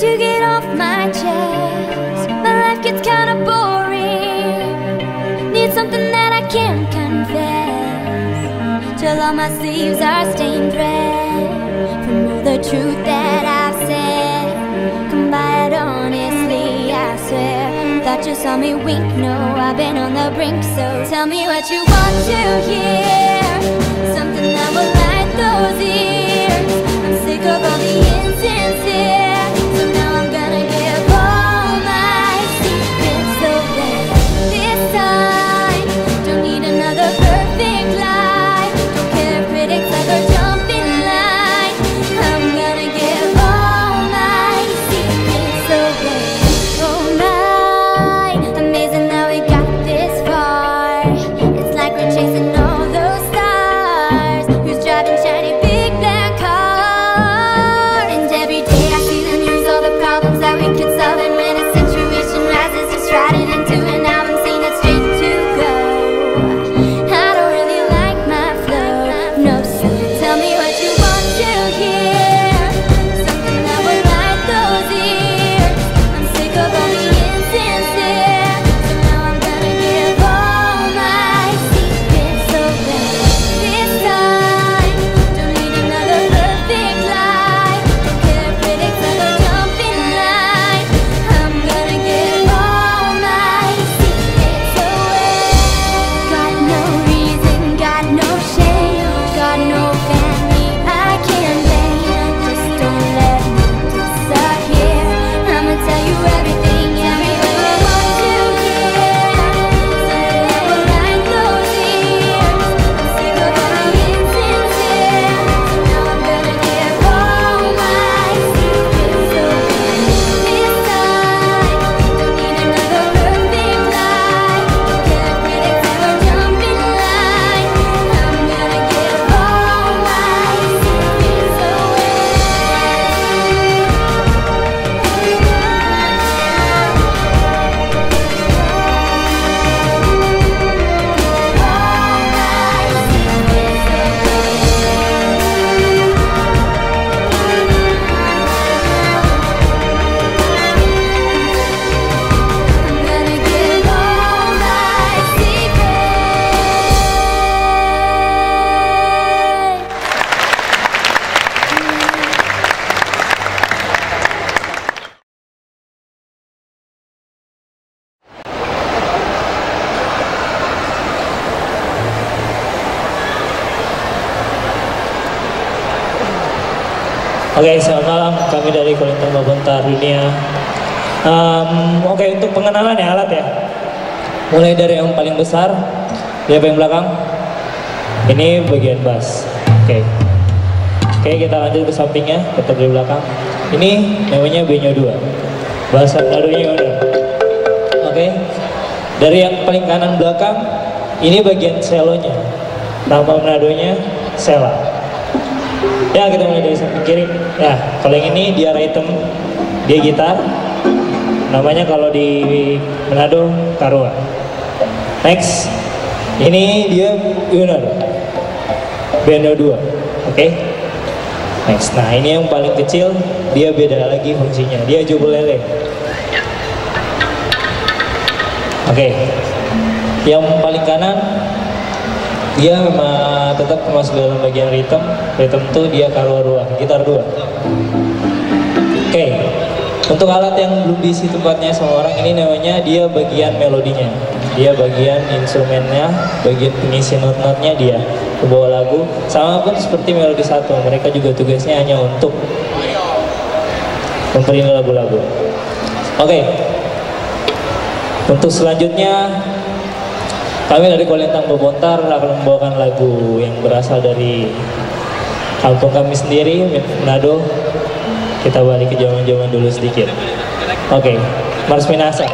to get off my chest. Gets kinda boring. Need something that I can confess. Till all my sleeves are stained red from all the truth that I've said. Come by it honestly, I swear. Thought you saw me wink, no, I've been on the brink. So tell me what you want to hear. Something that will light those ears. I'm sick of all the insincere. Oke, selamat malam. Kami dari Kolintang Babontar Dunia. Em, Oke, untuk pengenalan ya alat ya. Mulai dari yang paling besar, di yang belakang. Ini bagian bass. Oke. Oke, kita lanjut ke sampingnya, tetap di belakang. Ini namanya Benyo 2. Bahasa Nadonya udah. Oke. Dari yang paling kanan belakang, ini bagian selonya. Nama Nadonya Sela. Ya kita mulai dari samping kiri. Ya kalau yang ini dia item, dia gitar. Namanya kalau di Manado Karua. Next, ini dia Uner. Bendo 2. Oke. Next, nah ini yang paling kecil, dia beda lagi fungsinya. Dia jubelele. Oke. Yang paling kanan dia memang tetap termasuk dalam bagian rhythm rhythm tuh dia karo dua gitar dua. Oke untuk alat yang belum diisi tempatnya sama orang ini namanya dia bagian melodinya. Dia bagian instrumennya bagian pengisi not-notnya dia pembawa lagu. Sama pun seperti melodi satu mereka juga tugasnya hanya untuk memperindah lagu-lagu. Oke untuk selanjutnya kami dari Kolintang Bebontar akan membawakan lagu yang berasal dari kampung kami sendiri, Manado. Kita balik ke zaman-zaman dulu sedikit. Oke, Mars Minasa.